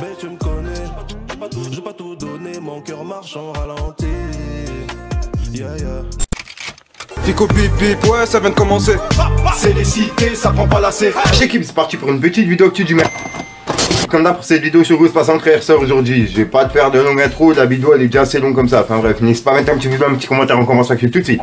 Mais tu me connais, j'ai pas tout donné, mon cœur marche en ralenti. Yeah, yeah. Fico pip pip, ouais, ça vient de commencer. C'est les cités, ça prend pas la C. L'équipe, c'est parti pour une petite vidéo que tu du merde. Comme d'hab pour cette vidéo sur Rousse Passant Frère Sœur aujourd'hui, je vais pas te faire de longue intro, la vidéo elle est déjà assez longue comme ça. Enfin bref, n'hésite pas à mettre un petit vidéo, un petit commentaire, on commence avec tout de suite.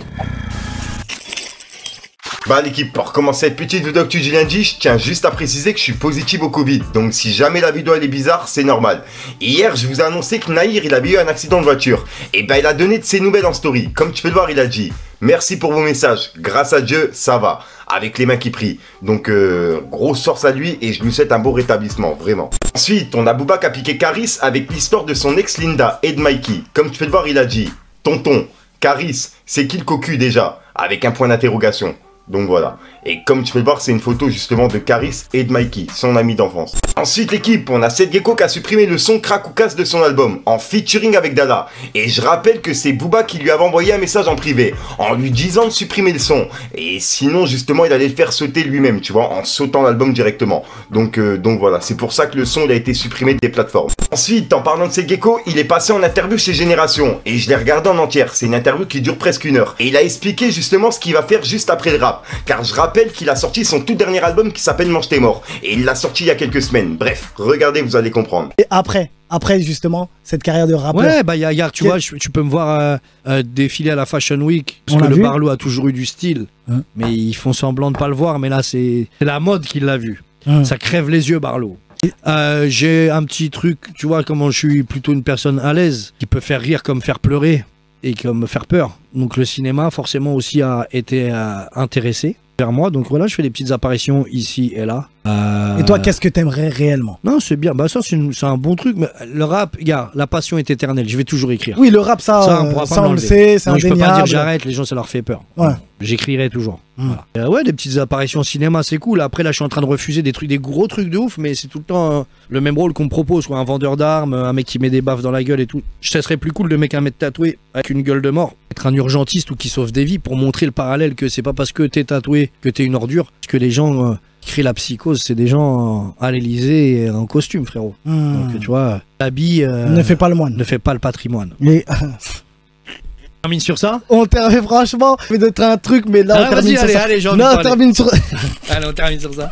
Bah l'équipe, pour commencer cette petite vidéo dis lundi, je tiens juste à préciser que je suis positif au Covid. Donc si jamais la vidéo elle est bizarre, c'est normal. Hier, je vous ai annoncé que Nahir il avait eu un accident de voiture. Et bah il a donné de ses nouvelles en story. Comme tu peux le voir, il a dit Merci pour vos messages. Grâce à Dieu, ça va. Avec les mains qui prient. Donc, euh, grosse force à lui et je lui souhaite un beau rétablissement, vraiment. Ensuite, on a Bouba qui a piqué Caris avec l'histoire de son ex Linda et de Mikey. Comme tu peux le voir, il a dit Tonton, Caris, c'est qui le cocu déjà? Avec un point d'interrogation. Donc voilà. Et comme tu peux le voir, c'est une photo justement de Caris et de Mikey, son ami d'enfance. Ensuite, l'équipe, on a Seth Gecko qui a supprimé le son crack de son album, en featuring avec Dada. Et je rappelle que c'est Booba qui lui avait envoyé un message en privé, en lui disant de supprimer le son. Et sinon, justement, il allait le faire sauter lui-même, tu vois, en sautant l'album directement. Donc, euh, donc voilà, c'est pour ça que le son il a été supprimé des plateformes. Ensuite, en parlant de Seth Gecko, il est passé en interview chez Génération. Et je l'ai regardé en entière, c'est une interview qui dure presque une heure. Et il a expliqué justement ce qu'il va faire juste après le rap. Car je rappelle qu'il a sorti son tout dernier album qui s'appelle Mange tes morts. Et il l'a sorti il y a quelques semaines. Bref, regardez, vous allez comprendre. Et après, après justement, cette carrière de rappeur. Ouais, bah, y a, y a- tu vois, je- tu peux me voir euh, euh, défiler à la Fashion Week. Parce On que le. Barlow a toujours eu du style. Hein. Mais ils font semblant de pas le voir. Mais là, c'est c'est la mode qui l'a vu. Hein. Ça crève les yeux, Barlow. Euh, J'ai un petit truc, tu vois, comment je suis plutôt une personne à l'aise, qui peut faire rire comme faire pleurer et comme faire peur. Donc le cinéma, forcément, aussi a été euh, intéressé vers moi. Donc voilà, je fais des petites apparitions ici et là. Euh, Et toi, qu'est-ce que t'aimerais réellement? Non, c'est bien. Bah ça, c'est un bon truc. Mais le rap, gars, la passion est éternelle. Je vais toujours écrire. Oui, le rap, ça, Ça, on euh, pourra pas on le sait, c'est je peux pas dire j'arrête, les gens ça leur fait peur. Ouais. J'écrirai toujours. Mm. Voilà. Euh, ouais, des petites apparitions au cinéma, c'est cool. Après, là, je suis en train de refuser des trucs, des gros trucs de ouf, mais c'est tout le temps euh, le même rôle qu'on me propose, quoi. Un vendeur d'armes, un mec qui met des baffes dans la gueule et tout. Je serait plus cool de mec un mec tatoué avec une gueule de mort, être un urgentiste ou qui sauve des vies pour montrer le parallèle que c'est pas parce que t'es tatoué que t'es une ordure, que les gens qui créent la psychose, c'est des gens à l'Elysée en costume, frérot. Hmm. Donc, tu vois, l'habit euh, Ne fais pas le moine. ne fait pas le patrimoine. Mais On termine sur ça? on termine, franchement, ça peut être un truc, mais là, Ah, on termine vas-y, sur allez, ça. non, on termine sur. Allez, on termine sur ça.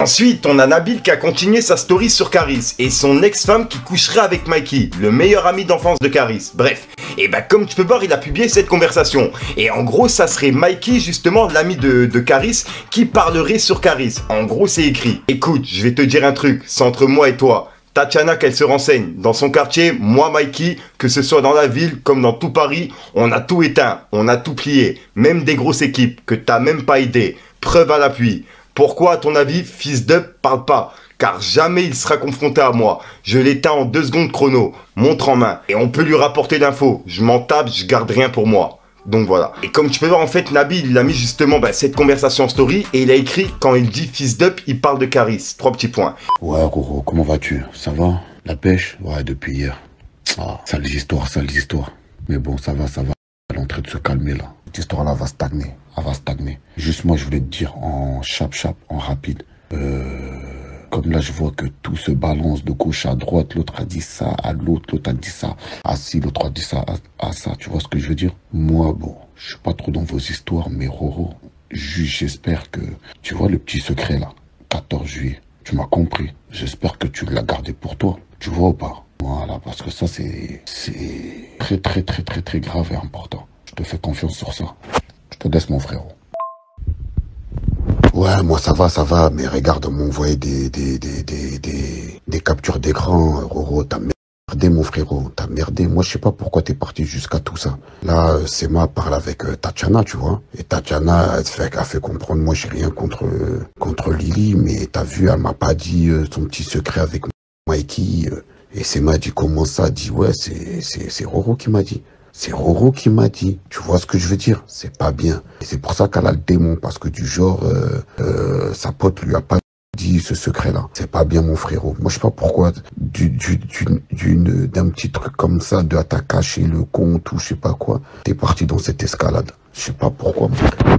Ensuite, on a Nabil qui a continué sa story sur Caris et son ex-femme qui coucherait avec Mikey, le meilleur ami d'enfance de Caris. Bref, et bah comme tu peux voir, il a publié cette conversation. Et en gros, ça serait Mikey, justement, l'ami de, Caris, qui parlerait sur Caris. En gros, c'est écrit. Écoute, je vais te dire un truc, c'est entre moi et toi. Tatiana qu'elle se renseigne. Dans son quartier, moi Mikey, que ce soit dans la ville comme dans tout Paris, on a tout éteint, on a tout plié, même des grosses équipes que t'as même pas aidé. Preuve à l'appui. Pourquoi, à ton avis, fils d'up parle pas? Car jamais il sera confronté à moi. Je l'éteins en deux secondes chrono, montre en main. Et on peut lui rapporter l'info. Je m'en tape, je garde rien pour moi. Donc voilà. Et comme tu peux voir, en fait, Nabil, il a mis justement bah, cette conversation en story et il a écrit quand il dit fils d'up, il parle de Caris. Trois petits points. Ouais, Roro, comment vas-tu? Ça va? La pêche? Ouais, depuis hier. Ah, sales histoires, sales histoires. Mais bon, ça va, ça va. Elle est en train de se calmer là. Cette histoire-là va stagner. Elle va stagner. Juste moi, je voulais te dire en chap-chap, en rapide. Euh, comme là, je vois que tout se balance de gauche à droite. L'autre a dit ça à l'autre, l'autre a dit ça à ci, l'autre a dit ça à, ça. Tu vois ce que je veux dire? Moi, bon, je suis pas trop dans vos histoires, mais Roro, j'espère que... Tu vois le petit secret là 14 juillet. Tu m'as compris. J'espère que tu l'as gardé pour toi. Tu vois ou pas? Voilà, parce que ça, c'est très, très, très, très, très grave et important. Je te fais confiance sur ça. Je te laisse, mon frérot. Ouais, moi, ça va, ça va. Mais regarde, on m'a envoyé des, des, des, des, des, captures d'écran. Roro, t'as merdé, mon frérot. T'as merdé. Moi, je sais pas pourquoi t'es parti jusqu'à tout ça. Là, euh, Sema parle avec euh, Tatiana, tu vois. Et Tatiana, a fait comprendre, moi, j'ai rien contre, euh, contre Lily, mais t'as vu, elle m'a pas dit son petit secret avec Mikey. et Sema dit comment ça? Dit ouais, c'est Roro qui m'a dit. C'est Roro qui m'a dit. Tu vois ce que je veux dire? C'est pas bien. Et c'est pour ça qu'elle a le démon, parce que du genre, euh, euh, sa pote lui a pas dit ce secret-là. C'est pas bien, mon frérot. Moi, je sais pas pourquoi, du, du, d'un petit truc comme ça, de t'as caché le compte ou je sais pas quoi, t'es parti dans cette escalade. Je sais pas pourquoi, mon frère.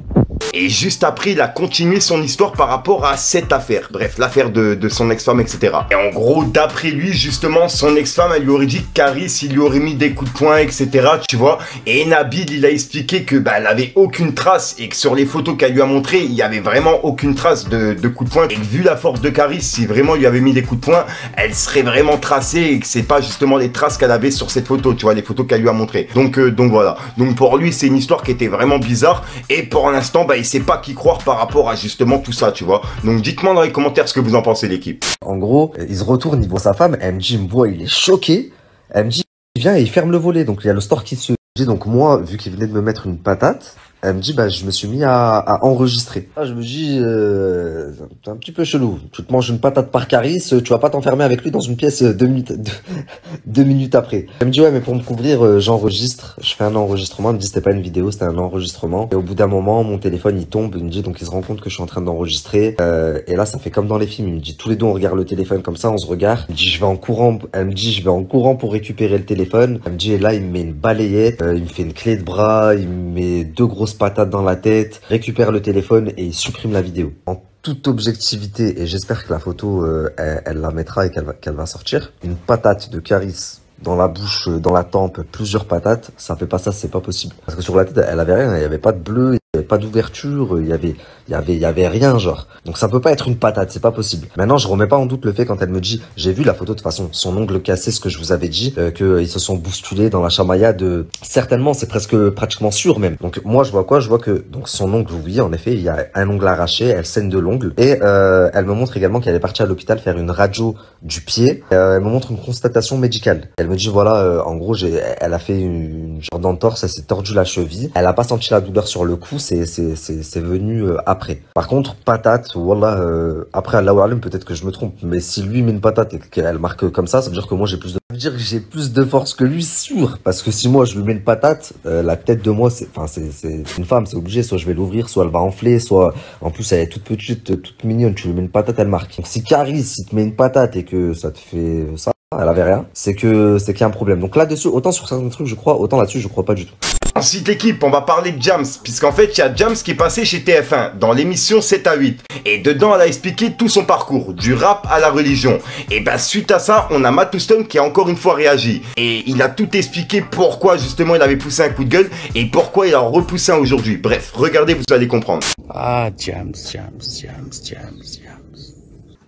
Et juste après, il a continué son histoire par rapport à cette affaire. Bref, l'affaire de, son ex-femme, etc. Et en gros, d'après lui, justement, son ex-femme, elle lui aurait dit que Caris, il lui aurait mis des coups de poing, etc. Tu vois. Et Nabil, il a expliqué que bah, elle avait aucune trace et que sur les photos qu'elle lui a montrées, il y avait vraiment aucune trace de, de coups de poing. Et que vu la force de Caris, si vraiment il lui avait mis des coups de poing, elle serait vraiment tracée et que c'est pas justement les traces qu'elle avait sur cette photo, tu vois, les photos qu'elle lui a montrées. Donc, euh, donc voilà. Donc pour lui, c'est une histoire qui était vraiment bizarre. Et pour l'instant, bah, il sait pas qui croire par rapport à justement tout ça, tu vois. Donc dites-moi dans les commentaires ce que vous en pensez, l'équipe. En gros, il se retourne, il voit sa femme, elle me voit, il est choqué. Il vient et il ferme le volet. Donc il y a le store qui se donc moi, vu qu'il venait de me mettre une patate, elle me dit, bah, je me suis mis à, enregistrer. Ah, je me dis, euh, c'est un petit peu chelou. Tu te manges une patate par Caris, tu vas pas t'enfermer avec lui dans une pièce euh, deux minutes, après. Elle me dit, ouais, mais pour me couvrir, euh, j'enregistre. Je fais un enregistrement. Elle me dit, c'était pas une vidéo, c'était un enregistrement. Et au bout d'un moment, mon téléphone, il tombe. Il me dit, donc il se rend compte que je suis en train d'enregistrer. Euh, et là, ça fait comme dans les films. Il me dit, tous les deux, on regarde le téléphone comme ça, on se regarde. Il me dit, je vais en courant. Elle me dit, je vais en courant pour récupérer le téléphone. Elle me dit, et là, il me met une balayette, euh, il me fait une clé de bras, il me met deux grosses patates dans la tête récupère le téléphone et supprime la vidéo. En toute objectivité, et j'espère que la photo, euh, elle, la mettra et qu'elle va, qu'elle va sortir, une patate de Caris dans la bouche, euh, dans la tempe, plusieurs patates, ça fait pas ça, c'est pas possible. Parce que sur la tête, elle avait rien, il y avait pas de bleu, il y avait pas d'ouverture, il y avait, il y avait, il y avait rien, genre. Donc ça peut pas être une patate, c'est pas possible. Maintenant, je remets pas en doute le fait quand elle me dit, j'ai vu la photo de façon, son ongle cassé, ce que je vous avais dit, euh, qu'ils se sont bousculés dans la chamaillade. de certainement, c'est presque, pratiquement sûr même. Donc moi, je vois quoi? Je vois que donc son ongle, oui, en effet, il y a un ongle arraché, elle saigne de l'ongle, et euh, elle me montre également qu'elle est partie à l'hôpital faire une radio du pied. Euh, elle me montre une constatation médicale. Elle me dit voilà, euh, en gros, j'ai, elle a fait une genre d'entorse, elle s'est tordue la cheville. Elle a pas senti la douleur sur le cou, c'est c'est venu euh, après. Par contre, patate, voilà, euh, après Allah Alam, peut-être que je me trompe, mais si lui met une patate et qu'elle marque comme ça, ça veut dire que moi j'ai plus de, dire que j'ai plus de force que lui, sûr. Parce que si moi je lui mets une patate, euh, la tête de moi, c'est, enfin c'est une femme, c'est obligé. Soit je vais l'ouvrir, soit elle va enfler, soit en plus elle est toute petite, toute mignonne. Tu lui mets une patate, elle marque. Donc si Caris, il te met une patate et que ça te fait ça, elle avait rien, c'est que c'est qu'il y a un problème. Donc là-dessus, autant sur certains trucs je crois, autant là-dessus je crois pas du tout. Ensuite équipe, on va parler de Jams, puisqu'en fait il y a Jams qui est passé chez TF1 dans l'émission 7 à 8. Et dedans elle a expliqué tout son parcours, du rap à la religion. Et ben suite à ça, on a Matt Houston qui a encore une fois réagi. Et il a tout expliqué pourquoi justement il avait poussé un coup de gueule et pourquoi il a repoussé un aujourd'hui. Bref, regardez, vous allez comprendre. Ah, Jams, Jams, Jams, Jams, Jams.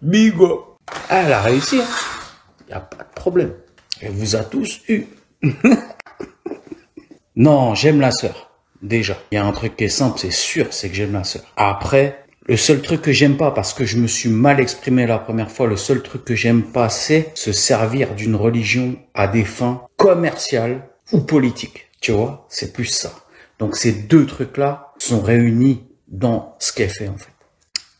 Bigo. Ah, elle a réussi. Hein. Pas de problème. Elle vous a tous eu. non, j'aime la sœur. Déjà. Il y a un truc qui est simple, c'est sûr, c'est que j'aime la sœur. Après, le seul truc que j'aime pas, parce que je me suis mal exprimé la première fois, le seul truc que j'aime pas, c'est se servir d'une religion à des fins commerciales ou politiques. Tu vois, c'est plus ça. Donc ces deux trucs-là sont réunis dans ce qu'elle fait en fait.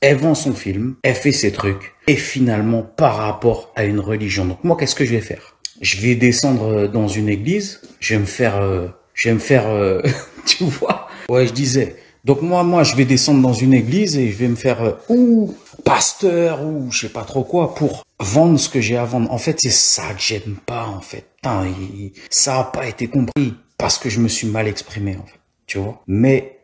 Elle vend son film, elle fait ses trucs, et finalement par rapport à une religion. Donc moi, qu'est-ce que je vais faire? Je vais descendre dans une église, je vais me faire, euh, je vais me faire, euh, tu vois? Ouais, je disais. Donc moi, moi, je vais descendre dans une église et je vais me faire euh, ou pasteur ou je sais pas trop quoi pour vendre ce que j'ai à vendre. En fait, c'est ça que j'aime pas en fait. Ça a pas été compris parce que je me suis mal exprimé en fait. Tu vois? Mais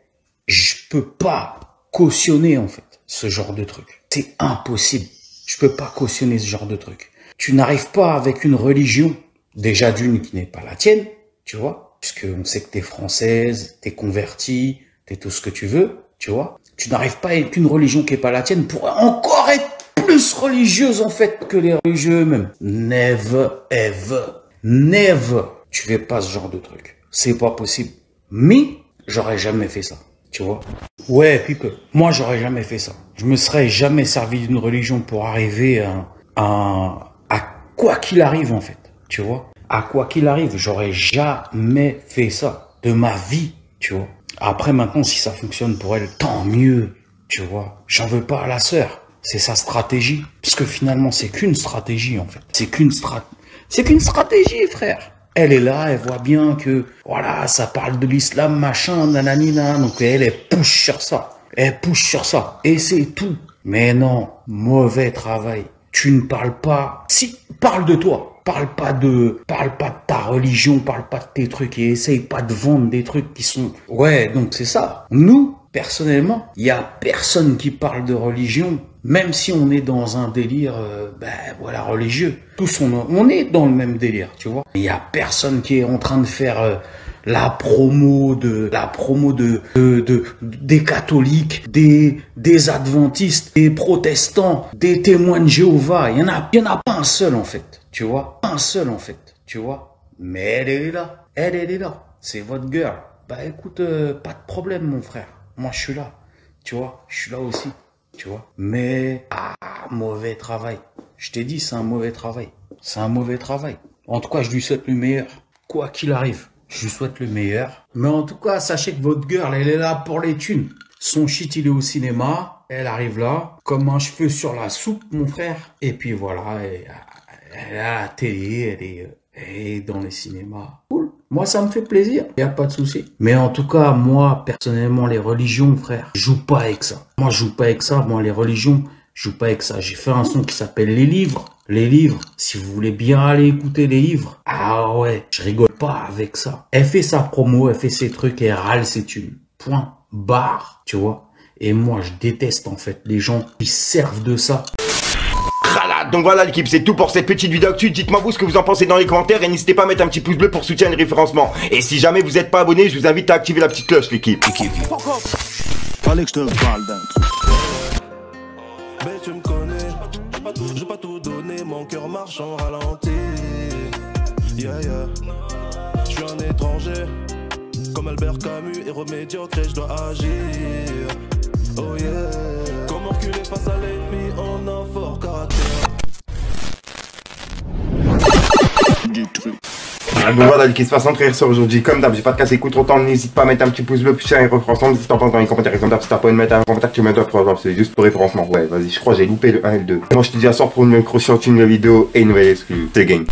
je peux pas cautionner en fait ce genre de truc. C'est impossible. Je peux pas cautionner ce genre de truc. Tu n'arrives pas avec une religion déjà d'une qui n'est pas la tienne, tu vois, puisque on sait que t'es française, t'es convertie, t'es tout ce que tu veux, tu vois. Tu n'arrives pas avec une religion qui est pas la tienne pour encore être plus religieuse en fait que les religieux eux-mêmes. Never, ever, never. Tu fais pas ce genre de truc. C'est pas possible. Mais j'aurais jamais fait ça. Tu vois? Ouais, pipe. Moi, j'aurais jamais fait ça. Je me serais jamais servi d'une religion pour arriver à, à, à quoi qu'il arrive, en fait. Tu vois? À quoi qu'il arrive, j'aurais jamais fait ça de ma vie, tu vois. Après, maintenant, si ça fonctionne pour elle, tant mieux, tu vois. J'en veux pas à la sœur. C'est sa stratégie. Parce que finalement, c'est qu'une stratégie, en fait. C'est qu'une strat... C'est qu'une stratégie, frère. Elle est là, elle voit bien que, voilà, ça parle de l'islam, machin, nananina. Donc elle, elle push sur ça. Elle push sur ça. Et c'est tout. Mais non, mauvais travail. Tu ne parles pas. Si, parle de toi. Parle pas de, parle pas de ta religion, parle pas de tes trucs et essaye pas de vendre des trucs qui sont, ouais, donc c'est ça. Nous, Personnellement, il y a personne qui parle de religion, même si on est dans un délire, euh, ben voilà, religieux. Tous on, on est dans le même délire, tu vois. Il y a personne qui est en train de faire euh, la promo de la promo de, de, de- des catholiques, des des adventistes, des protestants, des témoins de Jéhovah. Il y en a, il y en a pas un seul en fait, tu vois, Pas un seul en fait, tu vois. Mais elle est là, elle elle est là. C'est votre girl. Bah écoute, euh, pas de problème mon frère. Moi je suis là, tu vois, je suis là aussi, tu vois. Mais ah mauvais travail. Je t'ai dit c'est un mauvais travail. C'est un mauvais travail. En tout cas, je lui souhaite le meilleur, quoi qu'il arrive. Je lui souhaite le meilleur. Mais en tout cas, sachez que votre girl, elle est là pour les thunes. Son shit, il est au cinéma. Elle arrive là, comme un cheveu sur la soupe, mon frère. Et puis voilà, elle, est à la télé, elle est, elle est dans les cinémas. Cool. Moi, ça me fait plaisir. Y a pas de souci. Mais en tout cas, moi, personnellement, les religions, frère, je joue pas avec ça. Moi, je joue pas avec ça. Moi, les religions, je joue pas avec ça. J'ai fait un son qui s'appelle Les Livres. Les livres, si vous voulez bien aller écouter les livres, ah ouais, je rigole pas avec ça. Elle fait sa promo, elle fait ses trucs et elle râle ses thunes. Point. Barre, tu vois. Et moi, je déteste en fait les gens qui servent de ça. Voilà, donc voilà l'équipe, c'est tout pour cette petite vidéo actu. Dites-moi vous ce que vous en pensez dans les commentaires et n'hésitez pas à mettre un petit pouce bleu pour soutenir le référencement. Et si jamais vous n'êtes pas abonné, je vous invite à activer la petite cloche l'équipe. Fallait que je te parle d'un truc. Mais tu me connais, je vais pas tout donner, mon cœur marche en ralenti. Yeah, yeah. Je suis un étranger, comme Albert Camus, héros médiocre et je dois agir. Oh yeah. Comment reculer face à l'ennemi Ah, donc voilà l'équipe, se passe entre sur aujourd'hui. Comme d'hab, j'ai pas de casser écoute trop temps, n'hésite pas à mettre un petit pouce bleu, puis un référencement. Si t'en penses dans les commentaires, comme d'hab, si t'as pas de mettre un commentaire, tu mets pour c'est juste pour référencement. Ouais, vas-y, je crois j'ai loupé le 1 et le 2. Moi je te dis à soir pour une nouvelle crochante, une nouvelle vidéo et une nouvelle exclue. C'est game.